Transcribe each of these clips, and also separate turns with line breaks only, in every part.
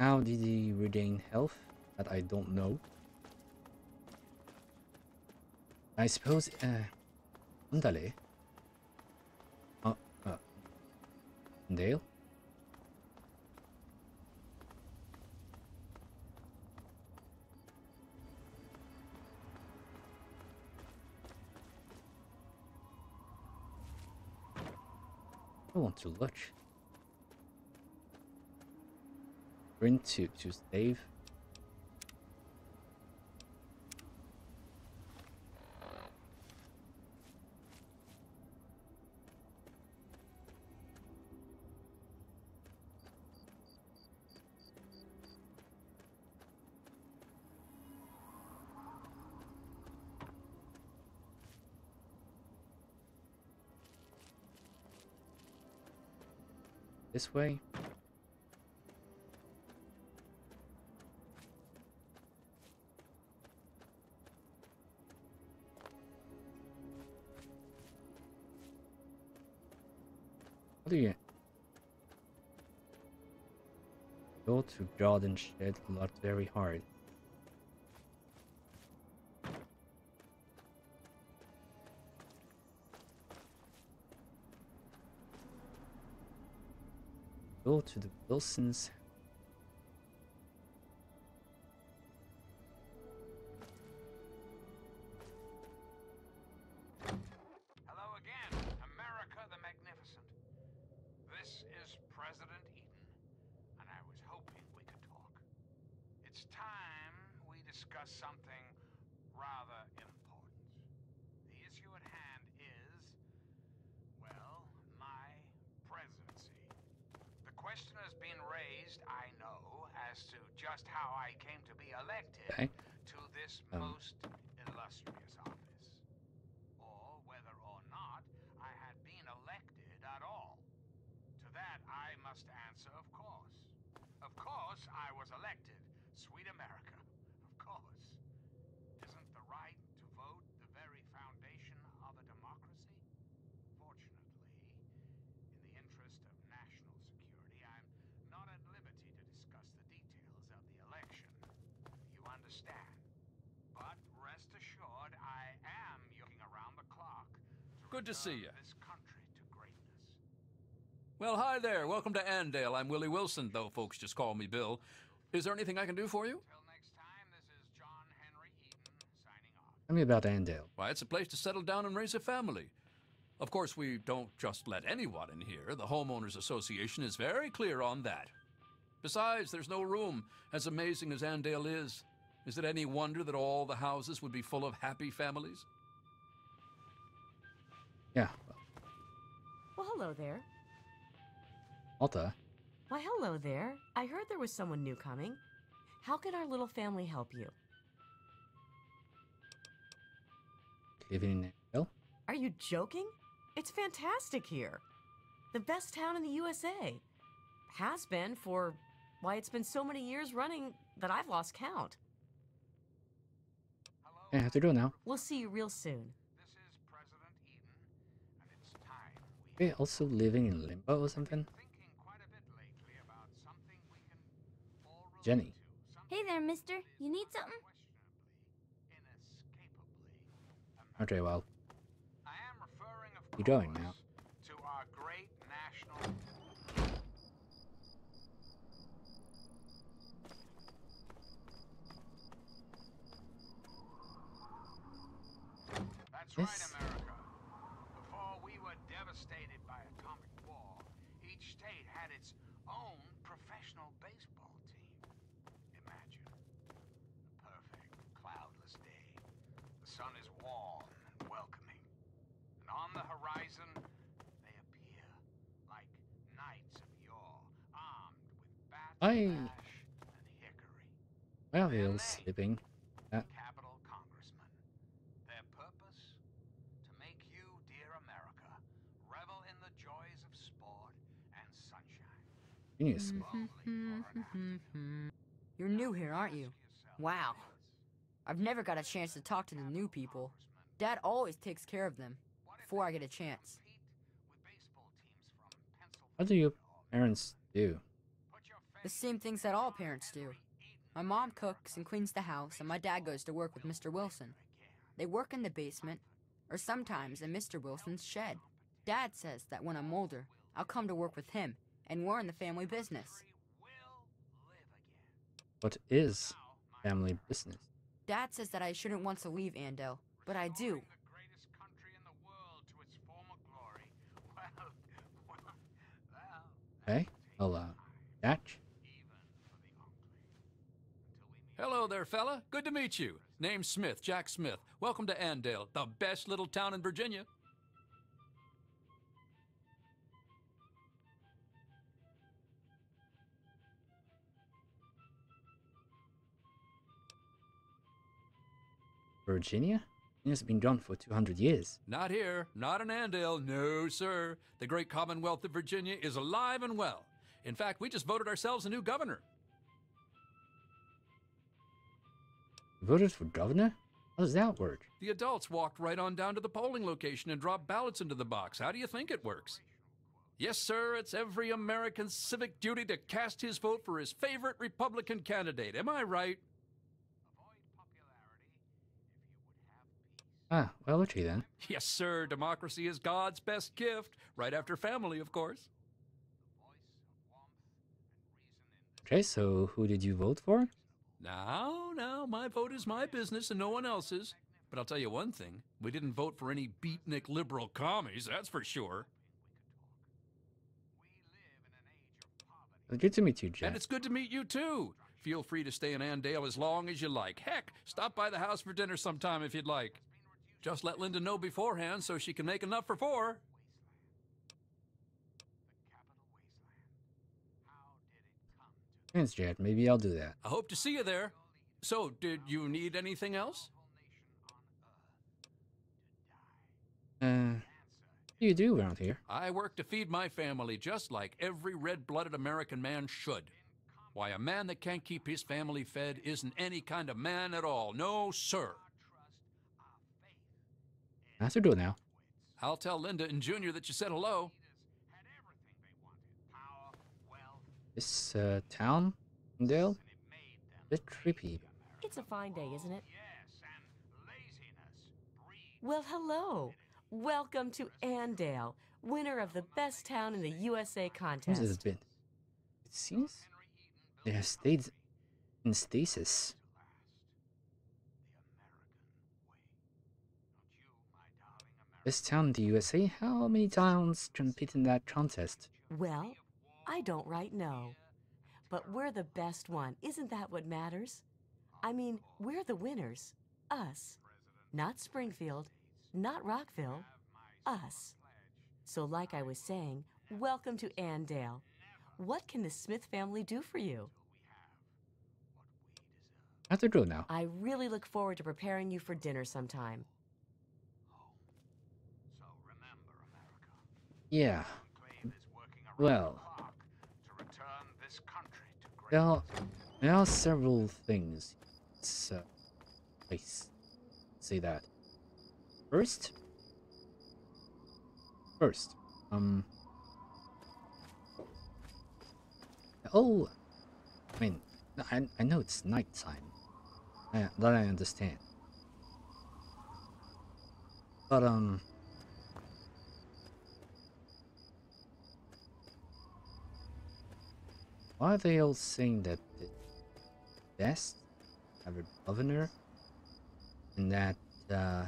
How did he regain health? That I don't know. I suppose, uh, Andale. Oh, uh, Dale? I want to look. Green to to save. This way? How do you go to garden shed lot very hard? Go to the Wilsons.
Discuss something rather important. The issue at hand is, well, my presidency. The question has been raised, I know, as to just how I came to be elected
Okay.
to this
Um.
most illustrious office or whether or not I had been elected at all. To that I must answer, of course. Of course I was elected, sweet America. Of course. Isn't the right to vote the very foundation of a democracy? Fortunately, in the interest of national security, I'm not at liberty to discuss the details of the election. You understand? But rest assured, I am looking around the clock to
Good to see
return
ya.
this country to greatness.
Well, hi there. Welcome to Andale. I'm Willie Wilson, though folks just call me Bill. Is there anything I can do for you?
Till next time, this is John Henry Eden signing off.
Tell me about Andale.
Why, it's a place to settle down and raise a family. Of course, we don't just let anyone in here. The Homeowners Association is very clear on that. Besides, there's no room, as amazing as Andale is. Is it any wonder that all the houses would be full of happy families?
Yeah,
Well, hello there.
Malta.
Why, hello there. I heard there was someone new coming. How can our little family help you?
Living in Andale.
Are you joking? It's fantastic here. The best town in the USA. Has been for, why, it's been so many years running that I've lost count.
Hello,
Yeah, I have to go now.
We'll see you real soon.
this is President Eden, and it's time we
They also living in limbo or something?
thinking quite a bit lately about something we can all
Jenny.
to. Something
Hey there, mister. You need something?
inescapably
Okay, well,
I am referring, of
You going
course,
now?
to our great national. That's
Yes.
right, America. Before we were devastated by atomic war, each state had its own professional baseball team. Imagine a perfect, cloudless day. The sun is warm and welcoming. And on the horizon, they appear like knights of yore, armed with bats,
I-
ash, and hickory.
why are they all sleeping
Capital Congressman. Their purpose? To make you, dear America, revel in the joys of sport and sunshine. Only for an afternoon.
You're new here, aren't you? Wow. I've never got a chance to talk to the new people. Dad always takes care of them before I get a chance.
compete with baseball teams from
What do your parents do?
The same things that all parents do. My mom cooks and cleans the house, and my dad goes to work with Mr. Wilson. They work in the basement, or sometimes in Mr. Wilson's shed. Dad says that when I'm older, I'll come to work with him, and we're in the family business.
What is family business?
Dad says that I shouldn't want to leave Andale, but I do.
Okay, uh.
Until we meet
Hello there, fella. Good to meet you. Name's Smith, Jack Smith. Welcome to Andale, the best little town in Virginia.
Virginia? It has been gone for 200 years.
Not here, not in Andale, no, sir. The great Commonwealth of Virginia is alive and well. In fact, we just voted ourselves a new governor.
Voted for governor? How does that work?
The adults walked right on down to the polling location and dropped ballots into the box. How do you think it works? Yes, sir, it's every American's civic duty to cast his vote for his favorite Republican candidate. Am I right?
avoid popularity if you would have peace.
Ah, well, okay then.
Yes, sir, democracy is God's best gift, right after family, of course.
Voice of warmth and reason in this
Okay, so who did you vote for?
Now, now, my vote is my business and no one else's. But I'll tell you one thing we didn't vote for any beatnik liberal commies, that's for sure.
we live in an age of poverty.
Well, Good to meet you, Jack.
And it's good to meet you, too. Feel free to stay in Andale as long as you like. Heck, stop by the house for dinner sometime if you'd like. Just let Linda know beforehand so she can make enough for four.
The capital wasteland. How did it come to
Thanks, Jack. Maybe I'll do that.
I hope to see you there. So, did you need anything else?
the whole nation on earth to die?
Uh, what do you do around here?
I work to feed my family just like every red blooded American man should. Why, a man that can't keep his family fed isn't any kind of man at all. No, sir.
Trust our faith.
I have to go now.
I'll tell Linda and Junior that you said hello.
Leaders had everything they wanted. Power, wealth,
This, uh, town? Dale?
and it
Bit creepy.
It's a fine day, isn't it?
Yes, laziness
Well, hello. Welcome to Andale, winner of the best town in the USA
How has it
contest.
been? It seems they have stayed in stasis. This town in the USA? How many towns compete in that contest?
Well, I don't right know. But we're the best one. Isn't that what matters? I mean, we're the winners. Us. Not Springfield, not Rockville. Us. So, like I was saying, welcome to Andale. What can the Smith family do for you?
I have to go now.
I really look forward to preparing you for dinner sometime.
So remember, America.
Yeah.
Claim is working around
Well.
the clock to return this country to Well.
There are, there are several things. Uh, place. Say that. First? First, um. Oh! I mean, I, I know it's nighttime. I, that I understand. But, um. Why are they all saying that the best have a governor and that uh,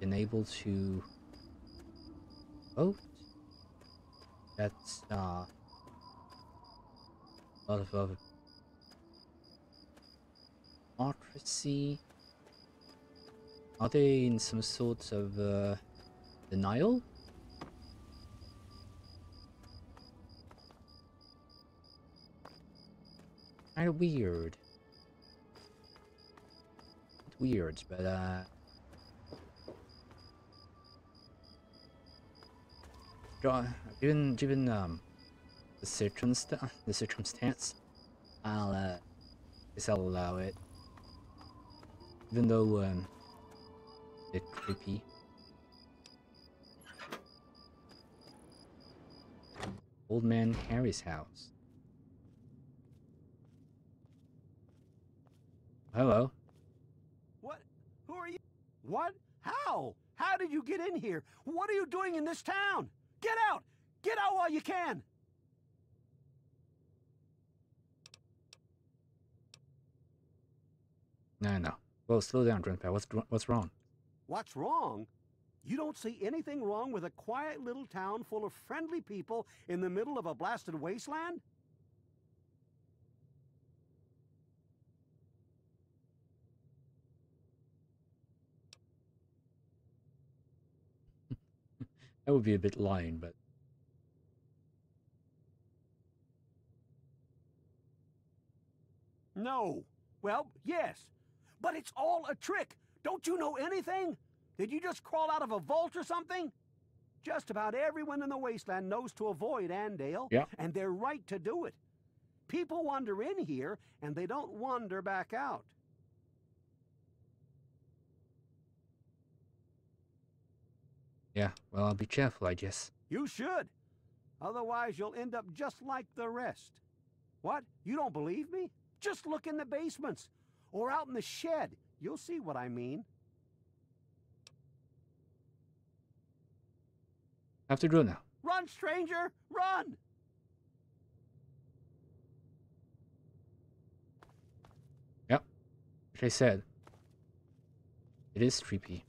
been able to vote? That's uh, a lot of uh, democracy. Are they in some sort of uh, denial? Kind of weird. It's weird, but uh. Given given um the circumstance the circumstance, I'll uh guess I'll allow it. Even though um bit creepy. Old man Harris' house. Hello.
What? Who are you? What? How? How did you get in here? What are you doing in this town? Get out! Get out while you can!
No, no. Well, slow down, Grandpa. What's what's wrong?
What's wrong? You don't see anything wrong with a quiet little town full of friendly people in the middle of a blasted wasteland?
That would be a bit lying, but
No. Well, yes. But it's all a trick. Don't you know anything? Did you just crawl out of a vault or something? Just about everyone in the wasteland knows to avoid Andale.
Yeah.
And they're right to do it. People wander in here, and they don't wander back out.
Yeah. Well, I'll be careful, I guess.
You should. Otherwise, you'll end up just like the rest. What? You don't believe me? Just look in the basements or out in the shed. You'll see what I mean.
I have to go now.
Run, stranger! Run!
Yep. Like I said, it is creepy.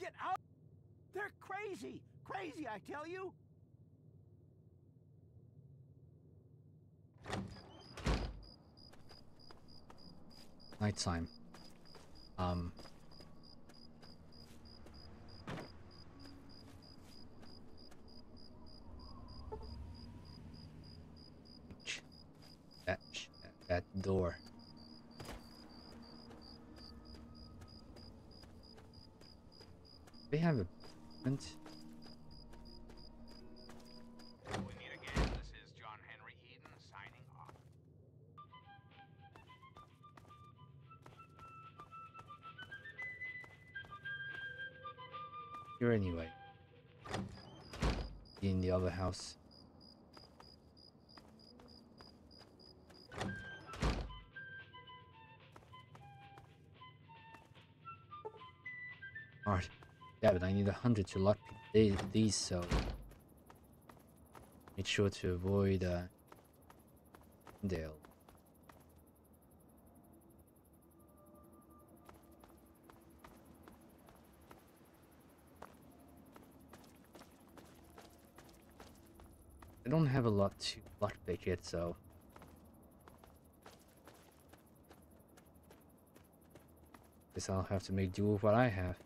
Get out! They're crazy! Crazy, I tell you!
Nighttime. Um. That that door. They have a vent.
We meet again. This is John Henry Eden signing off.
here anyway. In the other house. But I need a hundred to lock these, so make sure to avoid uh, Dale. I don't have a lot to lockpick yet, so guess I'll have to make do with what I have.